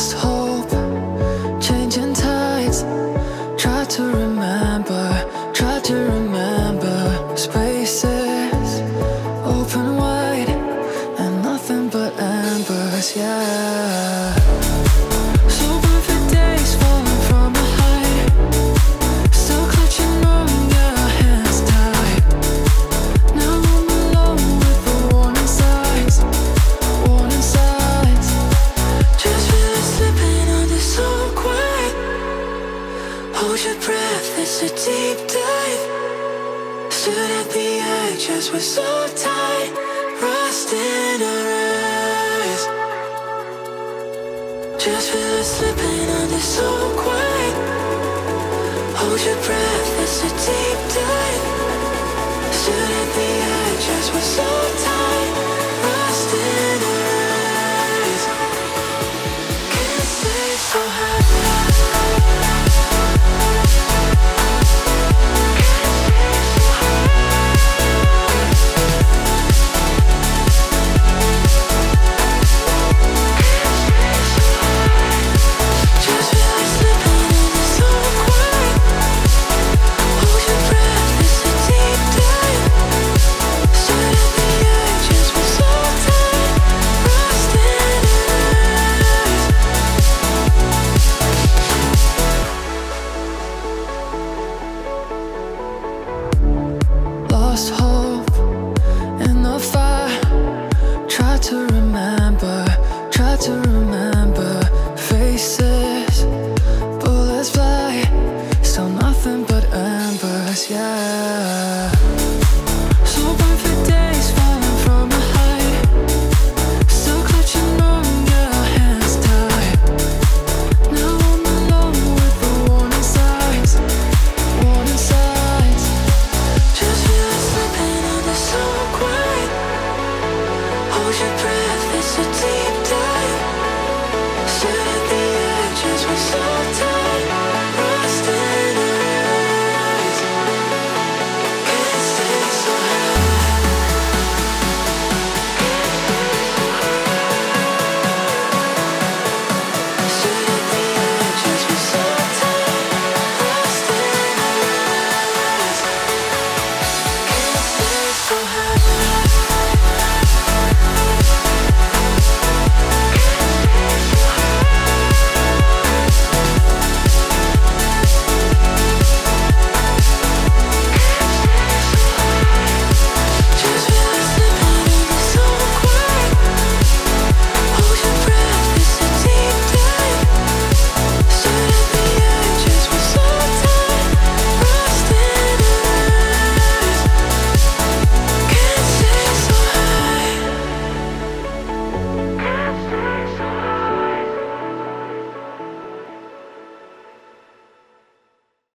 Lost hope, changing tides. Try to remember, Breath, it's a deep dive. Stood at the edge as we're so tight, rust in our eyes. Just feel it slipping under so quiet. Hold your breath, it's a deep dive. Stood at the edge as we're so tight, Lost hope in the fire. Try to remember, try to remember